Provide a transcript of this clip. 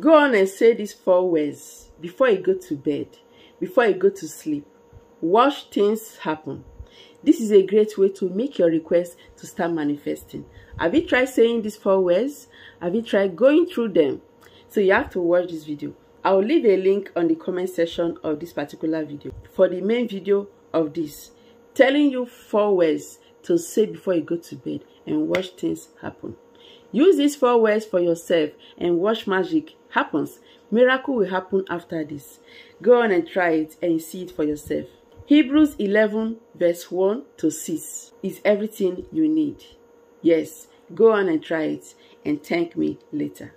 Go on and say these four words before you go to bed, before you go to sleep. Watch things happen. This is a great way to make your request to start manifesting. Have you tried saying these four words? Have you tried going through them? So you have to watch this video. I will leave a link on the comment section of this particular video for the main video of this, telling you four words to say before you go to bed and watch things happen. Use these four words for yourself and watch magic happens. Miracle will happen after this. Go on and try it and see it for yourself. Hebrews 11 verse 1 to 6 is everything you need. Yes, go on and try it and thank me later.